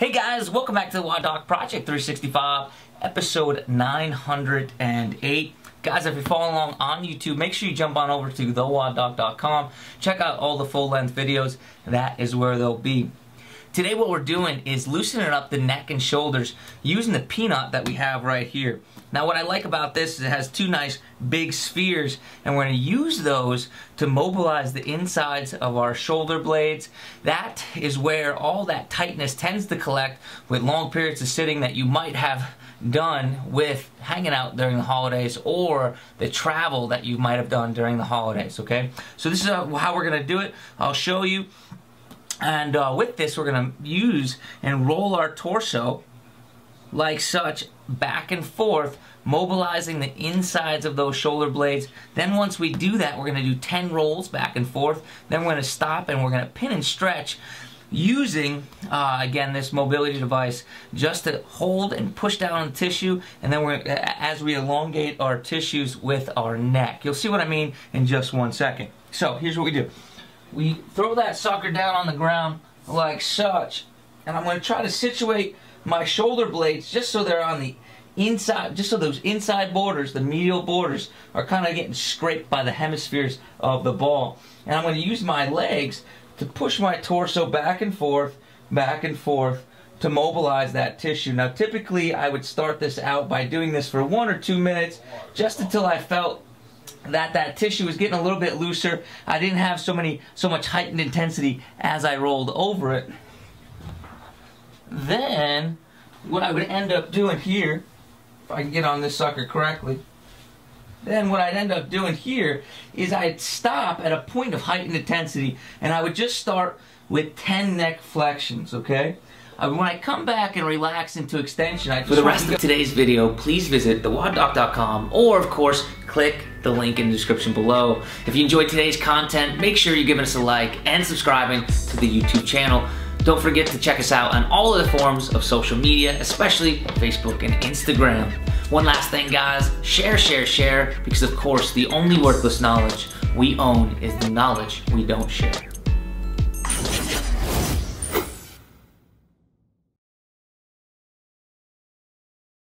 Hey guys, welcome back to the WOD Doc Project 365, episode 908. Guys, if you're following along on YouTube, make sure you jump on over to thewoddoc.com. Check out all the full-length videos. That is where they'll be. Today what we're doing is loosening up the neck and shoulders using the peanut that we have right here. Now what I like about this is it has two nice big spheres and we're going to use those to mobilize the insides of our shoulder blades. That is where all that tightness tends to collect with long periods of sitting that you might have done with hanging out during the holidays or the travel that you might have done during the holidays, okay? So this is how we're going to do it. I'll show you and uh, with this, we're going to use and roll our torso like such back and forth, mobilizing the insides of those shoulder blades. Then once we do that, we're going to do 10 rolls back and forth. Then we're going to stop and we're going to pin and stretch using, uh, again, this mobility device just to hold and push down on the tissue and then we're as we elongate our tissues with our neck. You'll see what I mean in just one second. So here's what we do we throw that sucker down on the ground like such and I'm going to try to situate my shoulder blades just so they're on the inside just so those inside borders the medial borders are kind of getting scraped by the hemispheres of the ball and I'm going to use my legs to push my torso back and forth back and forth to mobilize that tissue. Now typically I would start this out by doing this for one or two minutes just until I felt that that tissue was getting a little bit looser. I didn't have so many so much heightened intensity as I rolled over it. Then what I would end up doing here, if I can get on this sucker correctly, then what I'd end up doing here is I'd stop at a point of heightened intensity and I would just start with 10 neck flexions, okay? Uh, when I come back and relax into extension, I For the rest of today's video, please visit thewoddoc.com or, of course, click the link in the description below. If you enjoyed today's content, make sure you're giving us a like and subscribing to the YouTube channel. Don't forget to check us out on all of the forms of social media, especially Facebook and Instagram. One last thing, guys, share, share, share, because of course, the only worthless knowledge we own is the knowledge we don't share.